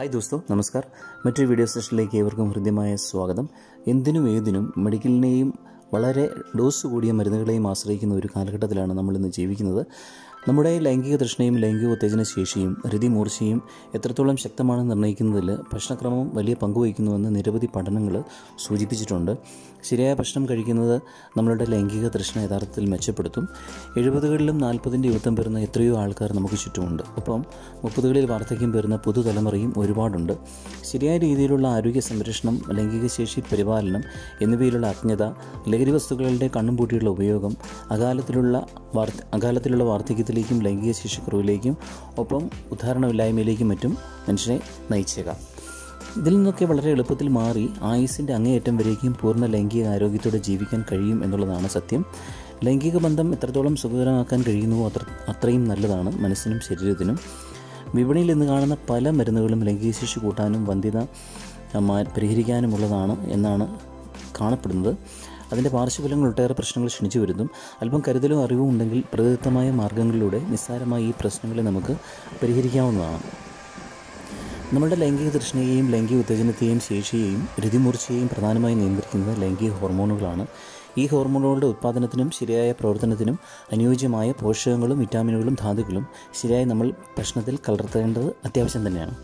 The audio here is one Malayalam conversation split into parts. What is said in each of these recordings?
ഹായ് ദോസ്തോ നമസ്കാർ. മറ്റൊരു വീഡിയോ സെഷനിലേക്ക് ഏവർക്കും ഹൃദ്യമായ സ്വാഗതം. എന്തിനും ഏതിനും മെഡിക്കലിനെയും വളരെ ഡോസ് കൂടിയ മരുന്നുകളെയും ആശ്രയിക്കുന്ന ഒരു കാലഘട്ടത്തിലാണ് നമ്മളിന്ന് ജീവിക്കുന്നത്. നമ്മുടെ ലൈംഗിക തൃഷ്ണയും ലൈംഗിക ഉത്തേജന ശേഷിയും രതിമൂർച്ചയും എത്രത്തോളം ശക്തമാണെന്ന് നിർണയിക്കുന്നതിൽ ഭക്ഷണക്രമം വലിയ പങ്കുവഹിക്കുന്നുവെന്ന് നിരവധി പഠനങ്ങൾ സൂചിപ്പിച്ചിട്ടുണ്ട്. ശരിയായ ഭക്ഷണം കഴിക്കുന്നത് നമ്മളുടെ ലൈംഗിക തൃഷ്ണ യഥാർത്ഥത്തിൽ മെച്ചപ്പെടുത്തും. എഴുപതുകളിലും നാൽപ്പതിന്റെ യുവത്വം പേരുന്ന എത്രയോ ആൾക്കാർ നമുക്ക് ചുറ്റുമുണ്ട്. ഒപ്പം മുപ്പതുകളിൽ വാർദ്ധക്യം പേരുന്ന പുതുതലമുറയും ഒരുപാടുണ്ട്. ശരിയായ രീതിയിലുള്ള ആരോഗ്യ സംരക്ഷണം ലൈംഗിക ശേഷി പരിപാലനം എന്നിവയിലുള്ള അജ്ഞത ലഹരി വസ്തുക്കളുടെ കണ്ണും പൂട്ടിയുള്ള ഉപയോഗം അകാലത്തിലുള്ള വാർദ്ധ അകാലത്തിലുള്ള വാർദ്ധക്യത്തിലേക്കും ലൈംഗിക ശിശുക്കുറവിലേക്കും കുറവിലേക്കും ഒപ്പം ഉദാഹരണമില്ലായ്മയിലേക്കും മറ്റും മനുഷ്യനെ നയിച്ചേക്കാം. ഇതിൽ നിന്നൊക്കെ വളരെ എളുപ്പത്തിൽ മാറി ആയുസിന്റെ അങ്ങേയറ്റം വരേക്കും പൂർണ ലൈംഗിക ആരോഗ്യത്തോടെ ജീവിക്കാൻ കഴിയും എന്നുള്ളതാണ് സത്യം. ലൈംഗിക ബന്ധം എത്രത്തോളം സുഖകരമാക്കാൻ കഴിയുന്നുവോ അത്ര അത്രയും നല്ലതാണ് മനസ്സിനും ശരീരത്തിനും. വിപണിയിൽ ഇന്ന് കാണുന്ന പല മരുന്നുകളും ലൈംഗിക ശിശു കൂട്ടാനും വന്ധ്യത പരിഹരിക്കാനുമുള്ളതാണ് എന്നാണ് കാണപ്പെടുന്നത്. അതിന്റെ പാർശ്വഫലങ്ങൾ ഒട്ടേറെ പ്രശ്നങ്ങൾ ക്ഷണിച്ചു വരുന്നു. അല്പം കരുതലും അറിവും ഉണ്ടെങ്കിൽ പ്രകൃതമായ മാർഗങ്ങളിലൂടെ നിസ്സാരമായി ഈ പ്രശ്നങ്ങളെ നമുക്ക് പരിഹരിക്കാവുന്നതാണ്. നമ്മുടെ ലൈംഗിക തൃഷ്ണയെയും ലൈംഗിക ഉത്തേജനത്തെയും ശേഷിയെയും രുതിമൂർച്ചയെയും പ്രധാനമായും നിയന്ത്രിക്കുന്നത് ലൈംഗിക ഹോർമോണുകളാണ്. ഈ ഹോർമോണുകളുടെ ഉത്പാദനത്തിനും ശരിയായ പ്രവർത്തനത്തിനും അനുയോജ്യമായ പോഷകങ്ങളും വിറ്റാമിനുകളും ധാതുക്കളും ശരിയായി നമ്മൾ പ്രശ്നത്തിൽ കലർത്തേണ്ടത് അത്യാവശ്യം തന്നെയാണ്.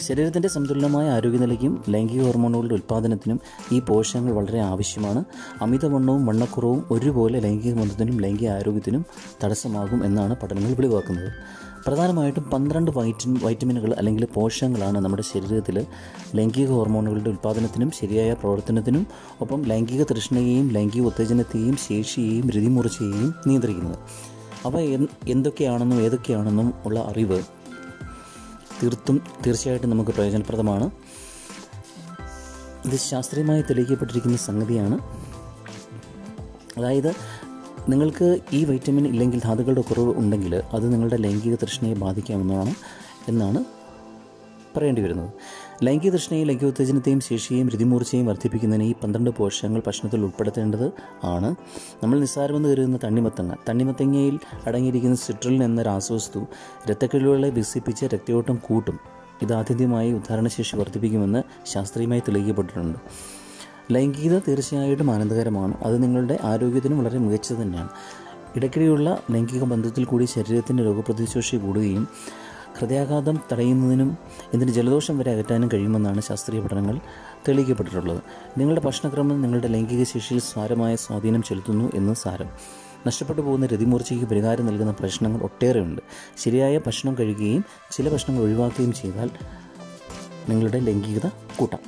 ശരീരത്തിന്റെ സന്തുലനമായ ആരോഗ്യനിലയ്ക്കും ലൈംഗിക ഹോർമോണുകളുടെ ഉൽപ്പാദനത്തിനും ഈ പോഷകങ്ങൾ വളരെ ആവശ്യമാണ്. അമിതവണ്ണവും വണ്ണക്കുറവും ഒരുപോലെ ലൈംഗിക ബന്ധത്തിനും ലൈംഗിക ആരോഗ്യത്തിനും തടസ്സമാകും എന്നാണ് പഠനങ്ങൾ വെളിവാക്കുന്നത്. പ്രധാനമായിട്ടും പന്ത്രണ്ട് വൈറ്റ വൈറ്റമിനുകൾ അല്ലെങ്കിൽ പോഷകങ്ങളാണ് നമ്മുടെ ശരീരത്തിൽ ലൈംഗിക ഹോർമോണുകളുടെ ഉൽപ്പാദനത്തിനും ശരിയായ പ്രവർത്തനത്തിനും ഒപ്പം ലൈംഗിക തൃഷ്ണയെയും ലൈംഗിക ഉത്തേജനത്തെയും ശേഷിയെയും രതിമൂർച്ചയെയും നിയന്ത്രിക്കുന്നത്. അവ എന്തൊക്കെയാണെന്നും ഏതൊക്കെയാണെന്നും ഉള്ള അറിവ് തീർത്തും തീർച്ചയായിട്ടും നമുക്ക് പ്രയോജനപ്രദമാണ്. ഇത് ശാസ്ത്രീയമായി തെളിയിക്കപ്പെട്ടിരിക്കുന്ന സംഗതിയാണ്. അതായത് നിങ്ങൾക്ക് ഈ വൈറ്റമിൻ ഇല്ലെങ്കിൽ ധാതുക്കളുടെ കുറവ് ഉണ്ടെങ്കിൽ അത് നിങ്ങളുടെ ലൈംഗിക തൃഷ്ണയെ ബാധിക്കാമെന്നാണ് എന്നാണ് പറയേണ്ടി വരുന്നത്. ലൈംഗിക തൃഷ്ണയും ലൈംഗിക ഉത്തേജനത്തെയും ശേഷിയെയും രുതിമൂർച്ചയും വർദ്ധിപ്പിക്കുന്നതിന് ഈ പന്ത്രണ്ട് പോഷകങ്ങൾ ഭക്ഷണത്തിൽ ഉൾപ്പെടുത്തേണ്ടത് ആണ്. നമ്മൾ നിസ്സാരമെന്ന് കരുതുന്ന തണ്ണിമത്തങ്ങ. തണ്ണിമത്തങ്ങയിൽ അടങ്ങിയിരിക്കുന്ന സിട്രലിൻ എന്ന രാസവസ്തു രക്തക്കിഴിവുകളെ വികസിപ്പിച്ച് രക്തയോട്ടം കൂട്ടും. ഇത് ആദ്യമായി ഉദ്ധാരണശേഷി വർദ്ധിപ്പിക്കുമെന്ന് ശാസ്ത്രീയമായി തെളിയിക്കപ്പെട്ടിട്ടുണ്ട്. ലൈംഗികത തീർച്ചയായിട്ടും ആനന്ദകരമാണ്. അത് നിങ്ങളുടെ ആരോഗ്യത്തിനും വളരെ മികച്ചത് തന്നെയാണ്. ഇടയ്ക്കിടെയുള്ള ലൈംഗിക ബന്ധത്തിൽ കൂടി ശരീരത്തിന്റെ രോഗപ്രതിശേഷി കൂടുകയും ഹൃദയാഘാതം തടയുന്നതിനും ഇതിന് ജലദോഷം വരെ അകറ്റാനും കഴിയുമെന്നാണ് ശാസ്ത്രീയ പഠനങ്ങൾ തെളിയിക്കപ്പെട്ടിട്ടുള്ളത്. നിങ്ങളുടെ ഭക്ഷണക്രമം നിങ്ങളുടെ ലൈംഗിക ശേഷിയിൽ സാരമായ സ്വാധീനം ചെലുത്തുന്നു എന്ന് സാരം. നഷ്ടപ്പെട്ടു പോകുന്ന രതിമൂർച്ചയ്ക്ക് പരിഹാരം നൽകുന്ന പ്രശ്നങ്ങൾ ഒട്ടേറെയുണ്ട്. ശരിയായ ഭക്ഷണം കഴിക്കുകയും ചില ഭക്ഷണങ്ങൾ ഒഴിവാക്കുകയും ചെയ്താൽ നിങ്ങളുടെ ലൈംഗികത കൂട്ടാം.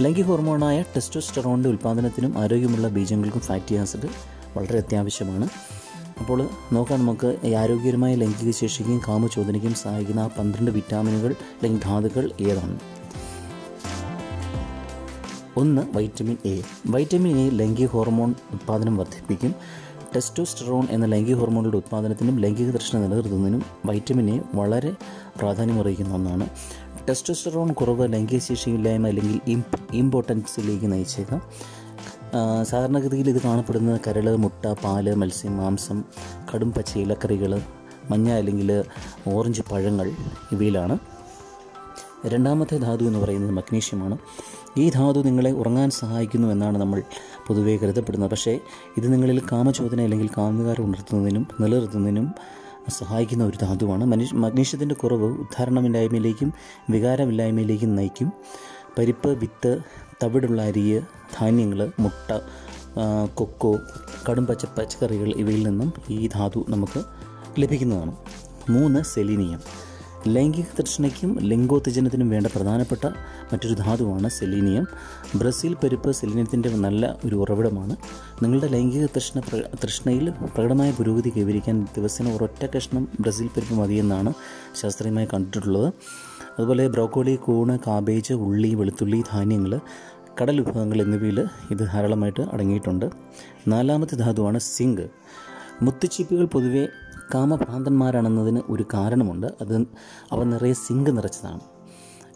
ലൈംഗിക ഹോർമോണായ ടെസ്റ്റോസ്റ്ററോണിന്റെ ഉൽപ്പാദനത്തിനും ആരോഗ്യമുള്ള ബീജങ്ങൾക്കും ഫാറ്റി ആസിഡ് വളരെ അത്യാവശ്യമാണ്. അപ്പോൾ നോക്കാം നമുക്ക് ഈ ആരോഗ്യകരമായ ലൈംഗിക ശേഷിക്കും കാമചോദനയ്ക്കും സഹായിക്കുന്ന ആ പന്ത്രണ്ട് വിറ്റാമിനുകൾ അല്ലെങ്കിൽ ധാതുക്കൾ ഏതാണ്? ഒന്ന് വൈറ്റമിൻ എ. വൈറ്റമിൻ എ ലൈംഗിക ഹോർമോൺ ഉത്പാദനം വർദ്ധിപ്പിക്കും. ടെസ്റ്റോസ്റ്ററോൺ എന്ന ലൈംഗിക ഹോർമോണുകളുടെ ഉത്പാദനത്തിനും ലൈംഗിക തൃഷ്ണ നിലനിർത്തുന്നതിനും വൈറ്റമിൻ എ വളരെ പ്രാധാന്യമറിയിക്കുന്ന ഒന്നാണ്. ടെസ്റ്റോസ്റ്ററോൺ കുറവ് ലൈംഗിക ശേഷിയില്ലായ്മ അല്ലെങ്കിൽ ഇമ്പോർട്ടൻസിലേക്ക് നയിച്ചേക്കാം. സാധാരണഗതിയിൽ ഇത് കാണപ്പെടുന്ന കരൾ മുട്ട പാൽ മത്സ്യം മാംസം കടും പച്ച ഇലക്കറികൾ മഞ്ഞ അല്ലെങ്കിൽ ഓറഞ്ച് പഴങ്ങൾ ഇവയിലാണ്. രണ്ടാമത്തെ ധാതു എന്ന് പറയുന്നത് മഗ്നീഷ്യമാണ്. ഈ ധാതു നിങ്ങളെ ഉറങ്ങാൻ സഹായിക്കുന്നു എന്നാണ് നമ്മൾ പൊതുവേ കരുതപ്പെടുന്നത്. പക്ഷേ ഇത് നിങ്ങളിൽ കാമചോദന അല്ലെങ്കിൽ കാമുകാരം ഉണർത്തുന്നതിനും നിലനിർത്തുന്നതിനും സഹായിക്കുന്ന ഒരു ധാതുവാണ്. മനുഷ്യ മഗ്നീഷ്യത്തിന്റെ കുറവ് ഉദ്ധാരണമില്ലായ്മയിലേക്കും വികാരമില്ലായ്മയിലേക്കും നയിക്കും. പരിപ്പ് വിത്ത് തവിടുള്ള അരി ധാന്യങ്ങൾ മുട്ട കൊക്കോ കടും പച്ച പച്ചക്കറികൾ ഇവയിൽ നിന്നും ഈ ധാതു നമുക്ക് ലഭിക്കുന്നതാണ്. മൂന്ന് സെലീനിയം. ലൈംഗിക തൃഷ്ണയ്ക്കും ലിംഗോത്തേജനത്തിനും വേണ്ട പ്രധാനപ്പെട്ട മറ്റൊരു ധാതുവാണ് സെലീനിയം. ബ്രസീൽ പരിപ്പ് സെലീനിയത്തിന്റെ നല്ല ഒരു ഉറവിടമാണ്. നിങ്ങളുടെ ലൈംഗിക തൃഷ്ണ തൃഷ്ണയിൽ പ്രകടമായ പുരോഗതി കൈവരിക്കാൻ ദിവസേന ഒരൊറ്റ കഷ്ണം ബ്രസീൽ പരിപ്പ് മതിയെന്നാണ് ശാസ്ത്രീയമായി കണ്ടിട്ടുള്ളത്. അതുപോലെ ബ്രോക്കോളി കൂണ് കാബേജ് ഉള്ളി വെളുത്തുള്ളി ധാന്യങ്ങൾ കടൽ വിഭവങ്ങൾ എന്നിവയിൽ ഇത് ധാരാളമായിട്ട് അടങ്ങിയിട്ടുണ്ട്. നാലാമത്തെ ധാതുവാണ് സിങ്ക്. മുത്തുച്ചീപ്പുകൾ പൊതുവെ കാമഭ്രാന്തന്മാരാണെന്നതിന് ഒരു കാരണമുണ്ട്. അത് അവ നിറയെ സിങ്ക് നിറച്ചതാണ്.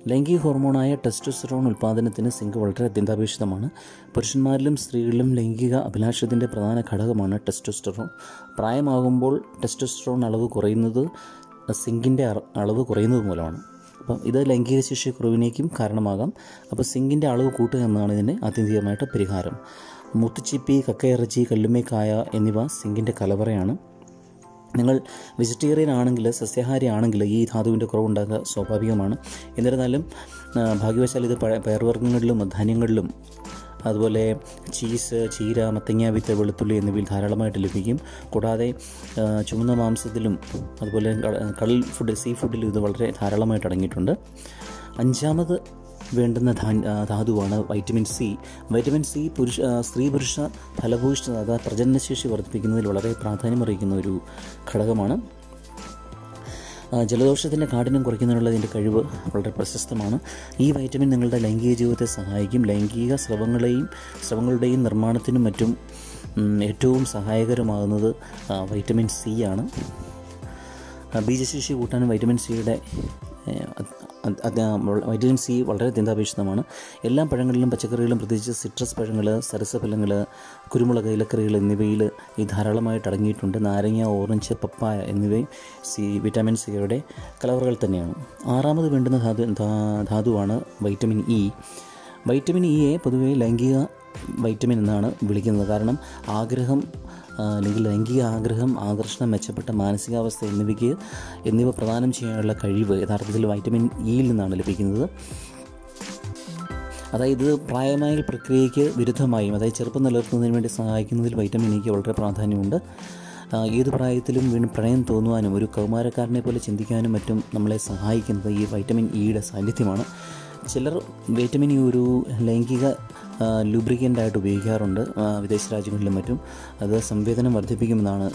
ലൈംഗിക ഹോർമോണായ ടെസ്റ്റോസ്റ്ററോൺ ഉൽപ്പാദനത്തിന് സിങ്ക് വളരെ അത്യന്താപേക്ഷിതമാണ്. പുരുഷന്മാരിലും സ്ത്രീകളിലും ലൈംഗിക അഭിലാഷത്തിന്റെ പ്രധാന ഘടകമാണ് ടെസ്റ്റോസ്റ്ററോൺ. പ്രായമാകുമ്പോൾ ടെസ്റ്റോസ്റ്ററോൺ അളവ് കുറയുന്നത് സിങ്കിന്റെ അളവ് കുറയുന്നത് മൂലമാണ്. അപ്പം ഇത് ലൈംഗിക ശേഷി കുറവിനേക്കും കാരണമാകാം. അപ്പോൾ സിങ്കിന്റെ അളവ് കൂട്ടുക എന്നതാണ് ഇതിന്റെ ആത്യന്തികമായിട്ട് പരിഹാരം. മുത്തുച്ചിപ്പി കക്കയിറച്ചി കല്ലുമേക്കായ എന്നിവ സിങ്കിന്റെ കലവറയാണ്. നിങ്ങൾ വെജിറ്റേറിയൻ ആണെങ്കിൽ സസ്യാഹാരി ആണെങ്കിൽ ഈ ധാതുവിന്റെ കുറവുണ്ടാകുക സ്വാഭാവികമാണ്. എന്നിരുന്നാലും ഭാഗ്യവശാൽ ഇത് പയർവർഗങ്ങളിലും ധാന്യങ്ങളിലും അതുപോലെ ചീസ് ചീര മത്തങ്ങ വിത്ത് വെളുത്തുള്ളി എന്നിവയിൽ ധാരാളമായിട്ട് ലഭിക്കും. കൂടാതെ ചുവന്ന മാംസത്തിലും അതുപോലെ കടൽ ഫുഡ് സീ ഫുഡിലും ഇത് വളരെ ധാരാളമായിട്ട് അടങ്ങിയിട്ടുണ്ട്. അഞ്ചാമത് വേണ്ടുന്ന ധാതുവാണ് വൈറ്റമിൻ സി. വൈറ്റമിൻ സി പുരുഷ സ്ത്രീ പുരുഷ ഫലഭൂയിഷ്ഠത പ്രജനനശേഷി വർദ്ധിപ്പിക്കുന്നതിൽ വളരെ പ്രാധാന്യമറിയിക്കുന്ന ഒരു ഘടകമാണ്. ജലദോഷത്തിന്റെ കാഠിന്യം കുറയ്ക്കുന്നതിനുള്ള ഇതിന്റെ കഴിവ് വളരെ പ്രശസ്തമാണ്. ഈ വൈറ്റമിൻ നിങ്ങളുടെ ലൈംഗിക ജീവിതത്തെ സഹായിക്കും. ലൈംഗിക സ്രവങ്ങളെയും സ്രവങ്ങളുടെയും നിർമ്മാണത്തിനും മറ്റും ഏറ്റവും സഹായകരമാകുന്നത് വൈറ്റമിൻ സി ആണ്. ബീജശേഷി കൂട്ടാനും വൈറ്റമിൻ സിയുടെ വൈറ്റമിൻ സി വളരെ അത്യന്താപേക്ഷിതമാണ് എല്ലാ പഴങ്ങളിലും പച്ചക്കറികളിലും പ്രത്യേകിച്ച് സിട്രസ് പഴങ്ങൾ സരസഫലങ്ങൾ കുരുമുളക് ഇലക്കറികൾ എന്നിവയിൽ ഈ ധാരാളമായിട്ട് അടങ്ങിയിട്ടുണ്ട്. നാരങ്ങ ഓറഞ്ച് പപ്പായ എന്നിവയും സി വിറ്റാമിൻ സിയുടെ കലവറകൾ തന്നെയാണ്. ആറാമത് വേണ്ടുന്ന ധാതു ധാതുവാണ് വൈറ്റമിൻ ഇ. വൈറ്റമിൻ ഇയെ പൊതുവേ ലൈംഗിക വൈറ്റമിൻ എന്നാണ് വിളിക്കുന്നത്. കാരണം ആഗ്രഹം അല്ലെങ്കിൽ ലൈംഗിക ആഗ്രഹം ആകർഷണം മെച്ചപ്പെട്ട മാനസികാവസ്ഥ എന്നിവയ്ക്ക് എന്നിവ പ്രദാനം ചെയ്യാനുള്ള കഴിവ് യഥാർത്ഥത്തിൽ വൈറ്റമിൻ ഇയിൽ നിന്നാണ് ലഭിക്കുന്നത്. അതായത് പ്രായമായ പ്രക്രിയയ്ക്ക് വിരുദ്ധമായും അതായത് ചെറുപ്പം നിലനിർത്തുന്നതിന് വേണ്ടി സഹായിക്കുന്നതിൽ വൈറ്റമിൻ ഇക്ക് വളരെ പ്രാധാന്യമുണ്ട്. ഏത് പ്രായത്തിലും വീണ്ടും പ്രണയം തോന്നുവാനും ഒരു കൗമാരക്കാരനെ പോലെ ചിന്തിക്കാനും മറ്റും നമ്മളെ സഹായിക്കുന്നത് ഈ വൈറ്റമിൻ ഇയുടെ സാന്നിധ്യമാണ്. ചിലർ വൈറ്റമിൻ ഇ ഒരു ലൈംഗിക ലൂബ്രിക്കന്റായിട്ട് ഉപയോഗിക്കാറുണ്ട് വിദേശ രാജ്യങ്ങളിലും മറ്റും. അത് സംവേദനം വർദ്ധിപ്പിക്കുമെന്നാണ്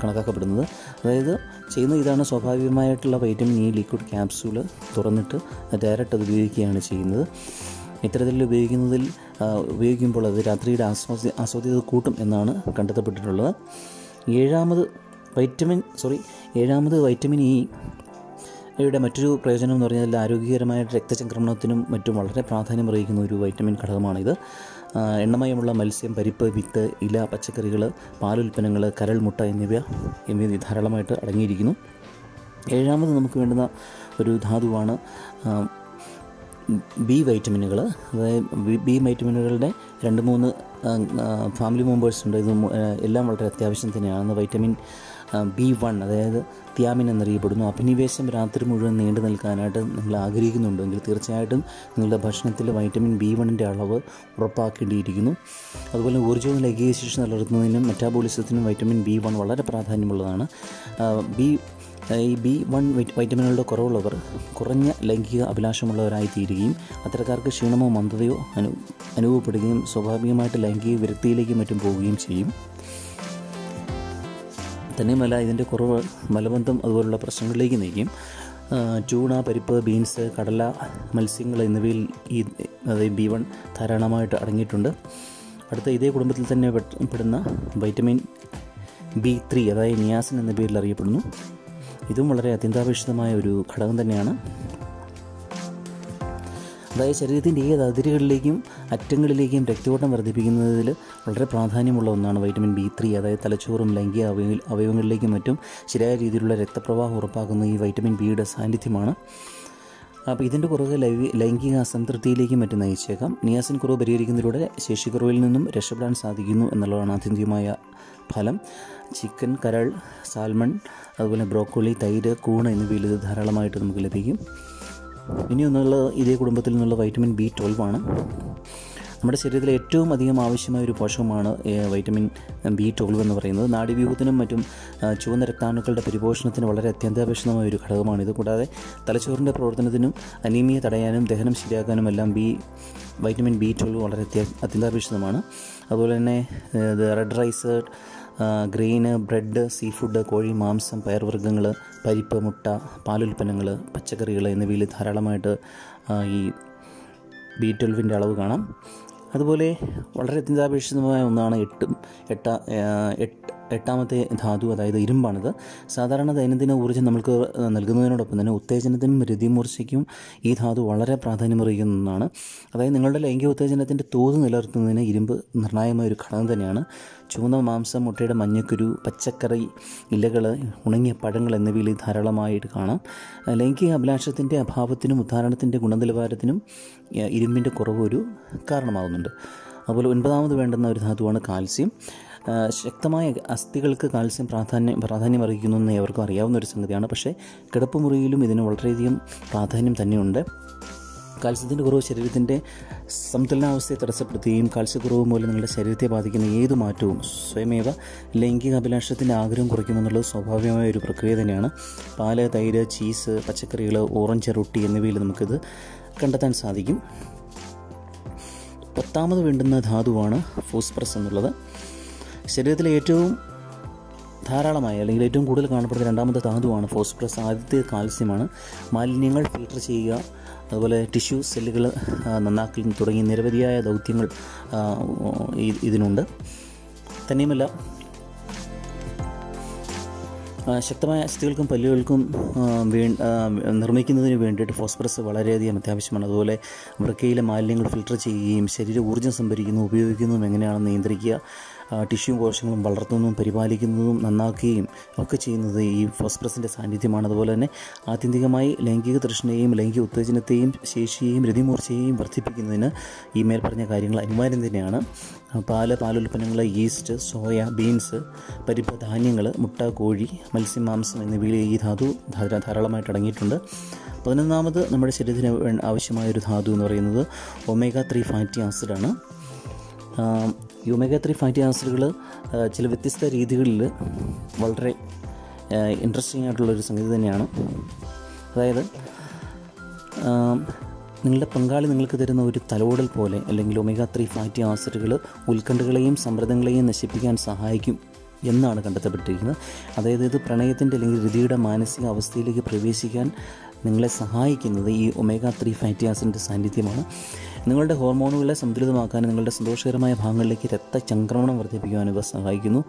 കണക്കാക്കപ്പെടുന്നത്. അതായത് ചെയ്യുന്ന ഇതാണ് സ്വാഭാവികമായിട്ടുള്ള വൈറ്റമിൻ ഇ ലിക്വിഡ് ക്യാപ്സ്യൂൾ തുറന്നിട്ട് ഡയറക്റ്റ് അത് ഉപയോഗിക്കുകയാണ് ചെയ്യുന്നത്. ഇത്തരത്തിൽ ഉപയോഗിക്കുന്നതിൽ ഉപയോഗിക്കുമ്പോൾ അത് രാത്രിയുടെ ആസ്വാദ്യ ആസ്വാദ്യത കൂട്ടും എന്നാണ് കണ്ടെത്തപ്പെട്ടിട്ടുള്ളത്. ഏഴാമത് വൈറ്റമിൻ സോറി ഏഴാമത് വൈറ്റമിൻ ഇ യുടെ മറ്റൊരു പ്രയോജനം എന്ന് പറഞ്ഞാൽ ആരോഗ്യകരമായ രക്തചംക്രമണത്തിനും മറ്റും വളരെ പ്രാധാന്യം അറിയിക്കുന്ന ഒരു വൈറ്റമിൻ ഘടകമാണിത്. എണ്ണമയമുള്ള മത്സ്യം പരിപ്പ് വിത്ത് ഇല പച്ചക്കറികൾ പാലുൽപ്പന്നങ്ങൾ കരൾ മുട്ട എന്നിവ എന്നിവ ധാരാളമായിട്ട് അടങ്ങിയിരിക്കുന്നു. ഏഴാമത് നമുക്ക് വേണ്ടുന്ന ഒരു ധാതുവാണ് ബി വൈറ്റമിനുകൾ അതായത് ബി- വൈറ്റമിനുകളുടെ രണ്ട് മൂന്ന് ഫാമിലി മെമ്പേഴ്സ് ഉണ്ട്. ഇത് എല്ലാം വളരെ അത്യാവശ്യം തന്നെയാണ്. വൈറ്റമിൻ ബി വൺ അതായത് തിയാമിൻ എന്നറിയപ്പെടുന്നു. അഭിനിവേശം രാത്രി മുഴുവൻ നീണ്ടു നിൽക്കാനായിട്ട് നിങ്ങൾ ആഗ്രഹിക്കുന്നുണ്ടെങ്കിൽ തീർച്ചയായിട്ടും നിങ്ങളുടെ ഭക്ഷണത്തിൽ വൈറ്റമിൻ ബി വണ്ണിന്റെ അളവ് ഉറപ്പാക്കേണ്ടിയിരിക്കുന്നു. അതുപോലെ ഊർജവും ലൈംഗിക നിലനിർത്തുന്നതിനും മെറ്റാബോളിസത്തിനും വൈറ്റമിൻ ബി വൺ വളരെ പ്രാധാന്യമുള്ളതാണ്. ബി ഈ ബി വൺ വൈറ്റമിനുകളുടെ കുറവുള്ളവർ കുറഞ്ഞ ലൈംഗിക അഭിലാഷമുള്ളവരായി തീരുകയും അത്തരക്കാർക്ക് ക്ഷീണമോ മന്ദതയോ അനു അനുഭവപ്പെടുകയും സ്വാഭാവികമായിട്ട് ലൈംഗിക വിരക്തിയിലേക്കും മറ്റും പോവുകയും ചെയ്യും. തന്നെയുമല്ല ഇതിന്റെ കുറവ് മലബന്ധം അതുപോലുള്ള പ്രശ്നങ്ങളിലേക്ക് നയിക്കും ചൂണ പരിപ്പ് ബീൻസ് കടല മത്സ്യങ്ങൾ എന്നിവയിൽ ഈ അതായത് ബി വൺ ധാരാളമായിട്ട് അടങ്ങിയിട്ടുണ്ട്. അടുത്ത ഇതേ കുടുംബത്തിൽ തന്നെ പെടുന്ന വൈറ്റമിൻ ബി ത്രീ അതായത് നിയാസിൻ എന്ന പേരിൽ അറിയപ്പെടുന്നു. ഇതും വളരെ അത്യന്താപേക്ഷിതമായ ഒരു ഘടകം തന്നെയാണ്. അതായത് ശരീരത്തിന്റെ ഏത് അതിരുകളിലേക്കും അറ്റങ്ങളിലേക്കും രക്തയോട്ടം വർദ്ധിപ്പിക്കുന്നതിൽ വളരെ പ്രാധാന്യമുള്ള ഒന്നാണ് വൈറ്റമിൻ ബി ത്രീ അതായത് തലച്ചോറും ലൈംഗിക അവയ അവയവങ്ങളിലേക്കും മറ്റും ശരിയായ രീതിയിലുള്ള രക്തപ്രവാഹം ഉറപ്പാക്കുന്ന ഈ വൈറ്റമിൻ ബിയുടെ സാന്നിധ്യമാണ്. അപ്പോൾ ഇതിന്റെ കുറവ് ലൈ- ലൈംഗിക അസംതൃപ്തിയിലേക്കും മറ്റും നയിച്ചേക്കാം. നിയാസിൻ കുറവ് പരിഹരിക്കുന്നതിലൂടെ ശേഷിക്കുറവിൽ നിന്നും രക്ഷപ്പെടാൻ സാധിക്കുന്നു എന്നുള്ളതാണ് ആത്യന്തികമായ ഫലം. ചിക്കൻ കരൾ സാൽമൺ അതുപോലെ ബ്രോക്കോളി തൈര് കൂണ് എന്നിവയിൽ ഇത് ധാരാളമായിട്ട് നമുക്ക് ലഭിക്കും. ഇനി ഒന്നുള്ള ഇതേ കുടുംബത്തിൽ നിന്നുള്ള വൈറ്റമിൻ ബി ട്വൽവ് ആണ്. നമ്മുടെ ശരീരത്തിൽ ഏറ്റവും അധികം ആവശ്യമായ ഒരു പോഷകമാണ് വൈറ്റമിൻ ബി ട്വൽവ് എന്ന് പറയുന്നത്. നാഡീവ്യൂഹത്തിനും മറ്റും ചുവന്ന രക്താണുക്കളുടെ പരിപോഷണത്തിന് വളരെ അത്യന്താപേക്ഷിതമായ ഒരു ഘടകമാണിത് കൂടാതെ തലച്ചോറിന്റെ പ്രവർത്തനത്തിനും അനീമിയ തടയാനും ദഹനം ശരിയാക്കാനും എല്ലാം ബി വൈറ്റമിൻ ബി ട്വൽവ് വളരെ അത്യ അത്യന്താപേക്ഷിതമാണ്. അതുപോലെ തന്നെ red rice grain bread sea food കോഴി മാംസം പയർവർഗങ്ങൾ പരിപ്പ് മുട്ട പാലുൽപ്പന്നങ്ങൾ പച്ചക്കറികൾ എന്നിവയിൽ ധാരാളമായിട്ട് ഈ ബി ട്വൽവിന്റെ അളവ് കാണാം. അതുപോലെ വളരെ അത്യന്താപേക്ഷിതമായ ഒന്നാണ് എട്ടും എട്ട എട്ട് എട്ടാമത്തെ ധാതു അതായത് ഇരുമ്പാണിത്. സാധാരണ ദൈനംദിന ഊർജം നമുക്ക് നൽകുന്നതിനോടൊപ്പം തന്നെ ഉത്തേജനത്തിനും രതിമൂർച്ചയ്ക്കും ഈ ധാതു വളരെ പ്രാധാന്യമറിയിക്കുന്ന ഒന്നാണ്. അതായത് നിങ്ങളുടെ ലൈംഗിക ഉത്തേജനത്തിന്റെ തോത് നിലനിർത്തുന്നതിന് ഇരുമ്പ് നിർണായകമായ ഒരു ഘടകം തന്നെയാണ്. ചുവന്ന മാംസം മുട്ടയുടെ മഞ്ഞക്കുരു പച്ചക്കറി ഇലകൾ ഉണങ്ങിയ പഴങ്ങൾ എന്നിവയിൽ ധാരാളമായിട്ട് കാണാം. ലൈംഗിക അഭിലാഷത്തിന്റെ അഭാവത്തിനും ഉദ്ധാരണത്തിന്റെ ഗുണനിലവാരത്തിനും ഇരുമ്പിന്റെ കുറവ് ഒരു കാരണമാകുന്നുണ്ട്. അതുപോലെ ഒൻപതാമത് വേണ്ടുന്ന ഒരു ധാതുവാണ് കാൽസ്യം. ശക്തമായ അസ്ഥികൾക്ക് കാൽസ്യം പ്രാധാന്യം പ്രാധാന്യം അറിയിക്കുന്നു എന്ന് ഏവർക്കും അറിയാവുന്ന ഒരു സംഗതിയാണ്. പക്ഷേ കിടപ്പുമുറിയിലും ഇതിന് വളരെയധികം പ്രാധാന്യം തന്നെയുണ്ട്. കാൽസ്യത്തിന്റെ കുറവ് ശരീരത്തിന്റെ സമതുലനാവസ്ഥയെ തടസ്സപ്പെടുത്തുകയും കാൽസ്യക്കുറവ് മൂലം നിങ്ങളുടെ ശരീരത്തെ ബാധിക്കുന്ന ഏത് മാറ്റവും സ്വയമേവ ലൈംഗിക അഭിലാഷത്തിന്റെ ആഗ്രഹം കുറയ്ക്കുമെന്നുള്ളത് സ്വാഭാവികമായ ഒരു പ്രക്രിയ തന്നെയാണ്. പാൽ തൈര് ചീസ് പച്ചക്കറികൾ ഓറഞ്ച് റൊട്ടി എന്നിവയിൽ നമുക്കിത് കണ്ടെത്താൻ സാധിക്കും. പത്താമത് വേണ്ടുന്ന ധാതുവാണ് ഫോസ്ഫറസ് എന്നുള്ളത്. ശരീരത്തിലെ ഏറ്റവും ധാരാളമായ അല്ലെങ്കിൽ ഏറ്റവും കൂടുതൽ കാണപ്പെടുന്ന രണ്ടാമത്തെ ധാതുവാണ് ഫോസ്ഫറസ്. ആദ്യത്തെ കാൽസ്യമാണ്. മാലിന്യങ്ങൾ ഫിൽട്ടർ ചെയ്യുക അതുപോലെ ടിഷ്യൂ സെല്ലുകൾ നന്നാക്കി തുടങ്ങിയ നിരവധിയായ ദൗത്യങ്ങൾ ഇതിനുണ്ട്. തന്നെയുമല്ല ശക്തമായ അസ്ഥികൾക്കും പല്ലുകൾക്കും വേ നിർമ്മിക്കുന്നതിന് വേണ്ടിയിട്ട് ഫോസ്ഫറസ് വളരെയധികം അത്യാവശ്യമാണ്. അതുപോലെ വൃക്കയിലെ മാലിന്യങ്ങൾ ഫിൽട്ടർ ചെയ്യുകയും ശരീര ഊർജം സംഭരിക്കുന്നു ഉപയോഗിക്കുന്നതും എങ്ങനെയാണെന്ന് നിയന്ത്രിക്കുക ടിഷ്യൂ കോശങ്ങളും വളർത്തുന്നതും പരിപാലിക്കുന്നതും നന്നാക്കുകയും ഒക്കെ ചെയ്യുന്നത് ഈ ഫോസ്ഫറസിന്റെ സാന്നിധ്യമാണ്. അതുപോലെ തന്നെ ആത്യന്തികമായി ലൈംഗിക തൃഷ്ണയെയും ലൈംഗിക ഉത്തേജനത്തെയും ശേഷിയെയും രതിമൂർച്ചയെയും വർദ്ധിപ്പിക്കുന്നതിന് ഈ മേൽ പറഞ്ഞ കാര്യങ്ങൾ അനിവാര്യം തന്നെയാണ്. പാൽ പാലുൽപ്പന്നങ്ങൾ ഈസ്റ്റ് സോയ ബീൻസ് പരിപ്പ് ധാന്യങ്ങൾ മുട്ട കോഴി മത്സ്യം മാംസം എന്നിവയിൽ ഈ ധാതു ധാരാ- ധാരാളമായിട്ട് അടങ്ങിയിട്ടുണ്ട്. പതിനൊന്നാമത് നമ്മുടെ ശരീരത്തിന് ആവശ്യമായ ഒരു ധാതു എന്ന് പറയുന്നത് ഒമേഗ ത്രീ ഫാറ്റി ആസിഡാണ് ഈ ത്രീ ഫാറ്റി ആസിഡുകൾ ചില വ്യത്യസ്ത രീതികളിൽ വളരെ ഇൻട്രസ്റ്റിംഗ് ആയിട്ടുള്ളൊരു സംഗതി തന്നെയാണ്. അതായത് നിങ്ങളുടെ പങ്കാളി നിങ്ങൾക്ക് തരുന്ന ഒരു തലോടൽ പോലെ അല്ലെങ്കിൽ ഒമേഗ ത്രീ ഫാറ്റി ആസിഡുകൾ ഉത്കണ്ഠകളെയും സമ്മർദ്ദങ്ങളെയും നശിപ്പിക്കാൻ സഹായിക്കും എന്നാണ് കണ്ടെത്തപ്പെട്ടിരിക്കുന്നത്. അതായത് ഇത് പ്രണയത്തിന്റെ അല്ലെങ്കിൽ രതിയുടെ മാനസിക അവസ്ഥയിലേക്ക് പ്രവേശിക്കാൻ നിങ്ങളെ സഹായിക്കുന്നത് ഈ ഒമേഗ ത്രീ ഫാറ്റി ആസിഡിന്റെ സാന്നിധ്യമാണ്. നിങ്ങളുടെ ഹോർമോണുകളെ സന്തുലിതമാക്കാനും നിങ്ങളുടെ സന്തോഷകരമായ ഭാഗങ്ങളിലേക്ക് രക്തചംക്രമണം വർദ്ധിപ്പിക്കുവാനും ഇവ സഹായിക്കുന്നു.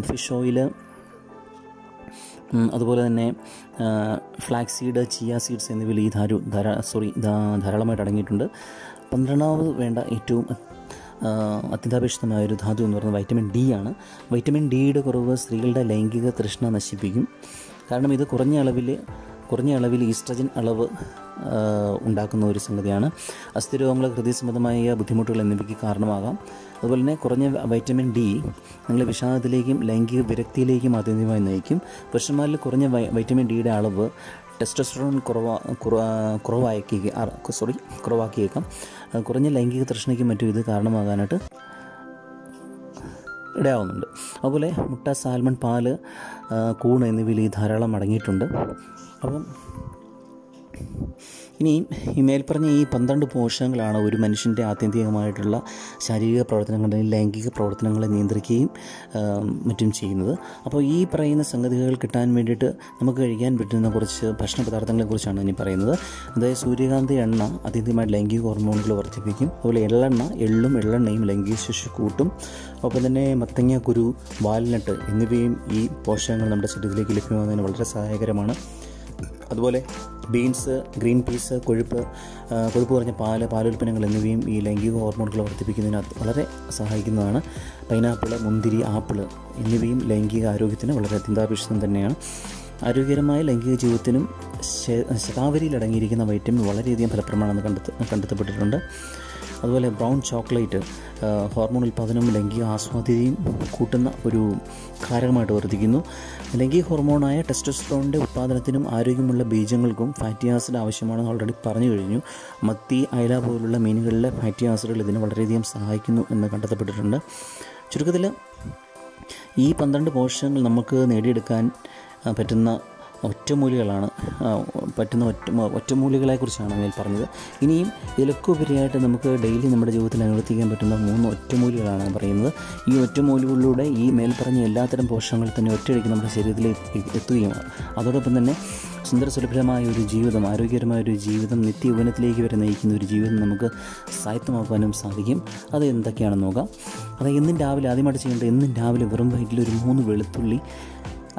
ഫിഷ് ഓയിൽ അതുപോലെ തന്നെ ഫ്ലാക്സീഡ് സീഡ് ചിയ സീഡ്സ് എന്നിവയിൽ ഈ ധാരു ധാരാ സോറി ധാരാളമായിട്ട് അടങ്ങിയിട്ടുണ്ട്. പന്ത്രണ്ടാമത് വേണ്ട ഏറ്റവും അത്യന്താപേക്ഷിതമായ ഒരു ധാതു എന്ന് പറയുന്നത് വൈറ്റമിൻ ഡി ആണ്. വൈറ്റമിൻ ഡിയുടെ കുറവ് സ്ത്രീകളുടെ ലൈംഗിക തൃഷ്ണ നശിപ്പിക്കും. കാരണം ഇത് കുറഞ്ഞ അളവിൽ കുറഞ്ഞ അളവിൽ ഈസ്ട്രജൻ അളവ് ഉണ്ടാക്കുന്ന ഒരു സംഗതിയാണ്. അസ്ഥിരോഗങ്ങൾ ഹൃദയ സംബന്ധമായ ബുദ്ധിമുട്ടുകൾ എന്നിവയ്ക്ക് കാരണമാകാം. അതുപോലെ തന്നെ കുറഞ്ഞ വൈറ്റമിൻ ഡി നിങ്ങളെ വിഷാദത്തിലേക്കും ലൈംഗിക വിരക്തിയിലേക്കും ആത്യന്തികമായി നയിക്കും. പുരുഷന്മാരിൽ കുറഞ്ഞ വൈറ്റമിൻ ഡിയുടെ അളവ് ടെസ്റ്റോസ്റ്ററോൺ കുറവാ കുറവാ- കുറവാക്കി സോറി കുറവാക്കിയേക്കാം. കുറഞ്ഞ ലൈംഗിക തൃഷ്ണയ്ക്കും മറ്റും ഇത് കാരണമാകാനായിട്ട് ഇടയാവുന്നുണ്ട്. അതുപോലെ മുട്ട സാൽമൺ പാൽ കൂൺ എന്നിവയിൽ ഈ ധാരാളം അടങ്ങിയിട്ടുണ്ട്. അപ്പം ഇനി ഈ മേൽപ്പറഞ്ഞ ഈ പന്ത്രണ്ട് പോഷകങ്ങളാണ് ഒരു മനുഷ്യന്റെ ആത്യന്തികമായിട്ടുള്ള ശാരീരിക പ്രവർത്തനങ്ങളെ ലൈംഗിക പ്രവർത്തനങ്ങളെ നിയന്ത്രിക്കുകയും മറ്റും ചെയ്യുന്നത്. അപ്പോൾ ഈ പറയുന്ന സംഗതികൾ കിട്ടാൻ വേണ്ടിയിട്ട് നമുക്ക് കഴിക്കാൻ പറ്റുന്ന കുറച്ച് ഭക്ഷണ പദാർത്ഥങ്ങളെക്കുറിച്ചാണ് ഇനി പറയുന്നത്. അതായത് സൂര്യകാന്തി എണ്ണ ആത്യന്തികമായിട്ട് ലൈംഗിക ഹോർമോണുകൾ വർദ്ധിപ്പിക്കും. അതുപോലെ എള്ളെണ്ണ എള്ളും എള്ളെണ്ണയും ലൈംഗിക ശേഷി കൂട്ടും. ഒപ്പം തന്നെ മത്തങ്ങ കുരു വാൽനട്ട് എന്നിവയും ഈ പോഷകങ്ങൾ നമ്മുടെ ശരീരത്തിലേക്ക് ലഭ്യമാകുന്നതിന് വളരെ സഹായകരമാണ്. ബീൻസ് ഗ്രീൻ പീസ് കൊഴുപ്പ് കൊഴുപ്പ് കുറഞ്ഞ പാൽ പാലുൽപ്പന്നങ്ങൾ എന്നിവയും ഈ ലൈംഗിക ഹോർമോണുകൾ വർദ്ധിപ്പിക്കുന്നതിന് അത് വളരെ സഹായിക്കുന്നതാണ്. പൈനാപ്പിൾ മുന്തിരി ആപ്പിൾ എന്നിവയും ലൈംഗിക ആരോഗ്യത്തിന് വളരെ അത്യന്താപേക്ഷിതം തന്നെയാണ്. ആരോഗ്യകരമായ ലൈംഗിക ജീവിതത്തിനും ശതാവരിയിൽ അടങ്ങിയിരിക്കുന്ന വൈറ്റമിൻ വളരെയധികം ഫലപ്രദമാണെന്ന് കണ്ടെത്ത കണ്ടെത്തപ്പെട്ടിട്ടുണ്ട്. അതുപോലെ ബ്രൗൺ ചോക്ലേറ്റ് ഹോർമോൺ ഉൽപ്പാദനവും ലൈംഗിക ആസ്വാദ്യതയും കൂട്ടുന്ന ഒരു കാരകമായിട്ട് വർദ്ധിക്കുന്നു. ലൈംഗിക ഹോർമോണായ ടെസ്റ്റോസ്റ്ററോണിന്റെ ഉൽപ്പാദനത്തിനും ആരോഗ്യമുള്ള ബീജങ്ങൾക്കും ഫാറ്റി ആസിഡ് ആവശ്യമാണെന്ന് ഓൾറെഡി പറഞ്ഞു കഴിഞ്ഞു. മത്തി അയല പോലുള്ള മീനുകളിലെ ഫാറ്റി ആസിഡുകൾ ഇതിന് വളരെയധികം സഹായിക്കുന്നു എന്ന് കണ്ടെത്തപ്പെട്ടിട്ടുണ്ട്. ചുരുക്കത്തിൽ ഈ പന്ത്രണ്ട് പോഷകങ്ങൾ നമുക്ക് നേടിയെടുക്കാൻ പറ്റുന്ന ഒറ്റമൂലികളാണ് പറ്റുന്ന ഒറ്റ ഒറ്റമൂലികളെക്കുറിച്ചാണ് മേൽ പറഞ്ഞത്. ഇനിയും ഇതിലൊക്കെ ഉപരിയായിട്ട് നമുക്ക് ഡെയിലി നമ്മുടെ ജീവിതത്തിൽ അനുവർത്തിക്കാൻ പറ്റുന്ന മൂന്ന് ഒറ്റമൂലികളാണ് പറയുന്നത്. ഈ ഒറ്റമൂലികളിലൂടെ ഈ മേൽപ്പറഞ്ഞ എല്ലാത്തരം പോഷകങ്ങൾ തന്നെ ഒറ്റയടിക്ക് നമ്മുടെ ശരീരത്തിലേക്ക് എത്തുകയും അതോടൊപ്പം തന്നെ സുന്ദര സുലഭമായ ഒരു ജീവിതം ആരോഗ്യകരമായ ഒരു ജീവിതം നിത്യയൗവനത്തിലേക്ക് വരെ നയിക്കുന്ന ഒരു ജീവിതം നമുക്ക് സായത്തമാക്കാനും സാധിക്കും. അത് എന്തൊക്കെയാണെന്ന് നോക്കാം. അത് എന്നും രാവിലെ ആദ്യമായിട്ട് ചെയ്യേണ്ടത് എന്നും രാവിലെ വെറും വയറ്റിൽ ഒരു മൂന്ന് വെളുത്തുള്ളി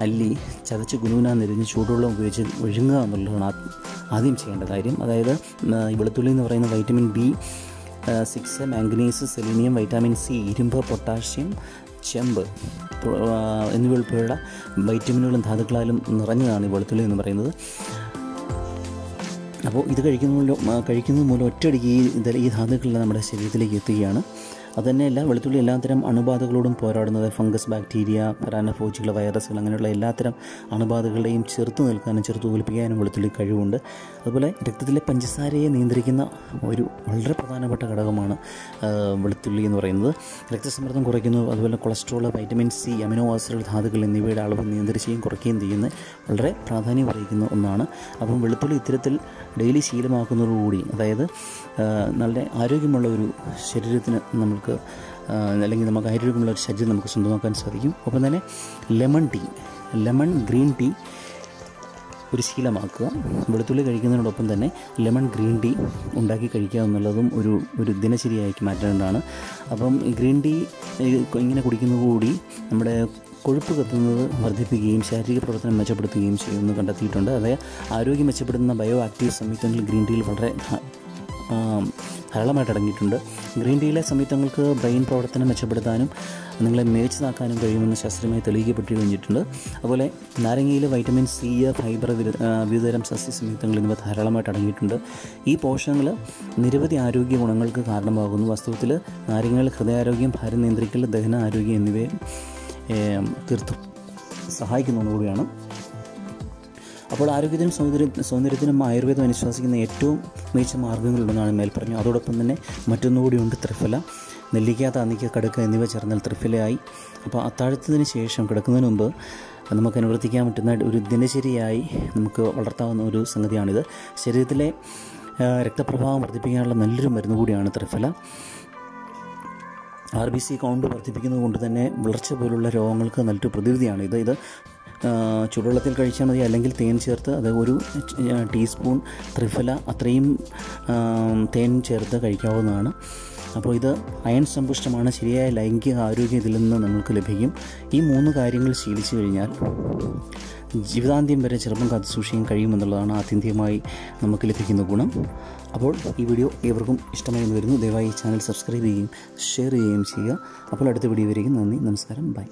അല്ലി ചതച്ച് ഗുനുഗുനാ നിരഞ്ഞ് ചൂടുവെള്ളം ഉപയോഗിച്ച് ഒഴുങ്ങുക എന്നുള്ളതാണ് ആദ്യം ചെയ്യേണ്ട കാര്യം. അതായത് വെളുത്തുള്ളി എന്ന് പറയുന്ന vitamin B six manganese selenium vitamin C ഇരുമ്പ് പൊട്ടാഷ്യം ചെമ്പ് എന്നിവ ഉൾപ്പെടെയുള്ള വൈറ്റമിനുകളും ധാതുക്കളാലും നിറഞ്ഞതാണ് ഈ വെളുത്തുള്ളി എന്ന് പറയുന്നത്. അപ്പോൾ ഇത് കഴിക്കുന്ന മൂലം കഴിക്കുന്നത് മൂലം ഒറ്റയടിക്ക് ഈ ഈ ധാതുക്കളെല്ലാം നമ്മുടെ ശരീരത്തിലേക്ക് എത്തുകയാണ്. അതുതന്നെയല്ല വെളുത്തുള്ളി എല്ലാത്തരം അണുബാധകളോടും പോരാടുന്നത് ഫംഗസ് ബാക്ടീരിയ പരാനഫോജികൾ വൈറസുകൾ അങ്ങനെയുള്ള എല്ലാത്തരം അണുബാധകളുടെയും ചെറുത്തു നിൽക്കാനും ചെറുത്തു തോൽപ്പിക്കാനും വെളുത്തുള്ളി കഴിവുണ്ട്. അതുപോലെ രക്തത്തിലെ പഞ്ചസാരയെ നിയന്ത്രിക്കുന്ന ഒരു വളരെ പ്രധാനപ്പെട്ട ഘടകമാണ് വെളുത്തുള്ളി എന്ന് പറയുന്നത്. രക്തസമ്മർദ്ദം കുറയ്ക്കുന്നു അതുപോലെ കൊളസ്ട്രോൾ വൈറ്റമിൻ സി അമിനോ ആസിഡുകൾ ധാതുക്കൾ എന്നിവയുടെ അളവ് നിയന്ത്രിക്കുകയും കുറയ്ക്കുകയും ചെയ്യുന്ന വളരെ പ്രാധാന്യം അറിയിക്കുന്ന ഒന്നാണ്. അപ്പം വെളുത്തുള്ളി ഇത്തരത്തിൽ ഡെയിലി ശീലമാക്കുന്നതോടുകൂടി അതായത് നല്ല ആരോഗ്യമുള്ള ഒരു ശരീരത്തിന് നമുക്ക് അല്ലെങ്കിൽ നമുക്ക് ആരോഗ്യമുള്ള ഒരു ശരീരം നമുക്ക് സ്വന്തമാക്കാൻ സാധിക്കും. ഒപ്പം തന്നെ lemon tea lemon green tea ഒരു ശീലമാക്കുക. വെളുത്തുള്ളി കഴിക്കുന്നതിനോടൊപ്പം തന്നെ ലെമൺ ഗ്രീൻ ടീ ഉണ്ടാക്കി കഴിക്കുക എന്നുള്ളതും ഒരു ഒരു ദിനചര്യയാക്കി മാറ്റേണ്ടതാണ്. അപ്പം ഈ ഗ്രീൻ ടീ ഇങ്ങനെ കുടിക്കുന്നതുകൂടി നമ്മുടെ കൊഴുപ്പ് കത്തുന്നത് വർദ്ധിപ്പിക്കുകയും ശാരീരിക പ്രവർത്തനം മെച്ചപ്പെടുത്തുകയും ചെയ്യുമെന്ന് കണ്ടെത്തിയിട്ടുണ്ട്. അതായത് ആരോഗ്യം മെച്ചപ്പെടുത്തുന്ന ബയോ ആക്റ്റീവ് സംയുക്തങ്ങൾ ഗ്രീൻ ടീയിൽ വളരെ ധാരാളമായിട്ട് അടങ്ങിയിട്ടുണ്ട്. ഗ്രീൻ ടീയിലെ സംയുക്തങ്ങൾക്ക് ബ്രെയിൻ പ്രവർത്തനം മെച്ചപ്പെടുത്താനും നിങ്ങളെ മികച്ചതാക്കാനും കഴിയുമെന്ന് ശാസ്ത്രീയമായി തെളിയിക്കപ്പെട്ട് കഴിഞ്ഞിട്ടുണ്ട് അതുപോലെ നാരങ്ങയിൽ വൈറ്റമിൻ സി ഫൈബർ വിവിധതരം സസ്യ സംയുക്തങ്ങൾ എന്നിവ ധാരാളമായിട്ട് അടങ്ങിയിട്ടുണ്ട്. ഈ പോഷകങ്ങൾ നിരവധി ആരോഗ്യ ഗുണങ്ങൾക്ക് കാരണമാകുന്നു. വാസ്തവത്തിൽ നാരങ്ങകൾ ഹൃദയാരോഗ്യം ഭാരം നിയന്ത്രിക്കൽ ദഹന ആരോഗ്യം എന്നിവയെ തീർത്തും സഹായിക്കുന്ന ഒന്നുകൂടിയാണ്. അപ്പോൾ ആരോഗ്യത്തിനും സൗന്ദര്യ സൗന്ദര്യത്തിനും ആയുർവേദം അനുശ്വാസിക്കുന്ന ഏറ്റവും മികച്ച മാർഗങ്ങളുണ്ടെന്നാണ് മേൽ പറഞ്ഞു അതോടൊപ്പം തന്നെ മറ്റൊന്നുകൂടിയുണ്ട് ത്രിഫല. നെല്ലിക്ക താന്നിക്ക കടുക്ക എന്നിവ ചേർന്നാൽ ത്രിഫലയായി. അപ്പോൾ അത്താഴത്തിന് ശേഷം കിടക്കുന്നതിന് മുമ്പ് നമുക്ക് അനുവർത്തിക്കാൻ പറ്റുന്ന ഒരു ദിനചര്യയായി നമുക്ക് വളർത്താവുന്ന ഒരു സംഗതിയാണിത്. ശരീരത്തിലെ രക്തപ്രവാഹം വർദ്ധിപ്പിക്കാനുള്ള നല്ലൊരു മരുന്ന് കൂടിയാണ് triphala. R B C count വർദ്ധിപ്പിക്കുന്നത് കൊണ്ട് തന്നെ വളർച്ച പോലുള്ള രോഗങ്ങൾക്ക് നല്ലൊരു പ്രതിവിധിയാണ് ഇത് ഇത് ചൂടുവെള്ളത്തിൽ കഴിച്ചാൽ മതി. അല്ലെങ്കിൽ തേൻ ചേർത്ത് അത് ഒരു ടീസ്പൂൺ ത്രിഫല അത്രയും തേൻ ചേർത്ത് കഴിക്കാവുന്നതാണ്. അപ്പോൾ ഇത് അയൺ സമ്പുഷ്ടമാണ്. ശരിയായ ലൈംഗിക ആരോഗ്യം ഇതിൽ നിന്ന് നിങ്ങൾക്ക് ലഭിക്കും. ഈ മൂന്ന് കാര്യങ്ങൾ ശീലിച്ചു കഴിഞ്ഞാൽ ജീവിതാന്ത്യം വരെ ചെറുപ്പം കാത്തു സൂക്ഷിക്കാൻ കഴിയുമെന്നുള്ളതാണ് ആത്യന്തികമായി നമുക്ക് ലഭിക്കുന്ന ഗുണം. അപ്പോൾ ഈ വീഡിയോ ഏവർക്കും ഇഷ്ടമായി എന്ന് വരുന്നു ദയവായി ഈ ചാനൽ സബ്സ്ക്രൈബ് ചെയ്യുകയും ഷെയർ ചെയ്യുകയും ചെയ്യുക. അപ്പോൾ അടുത്ത വീഡിയോ വരെയും നന്ദി നമസ്കാരം ബൈ.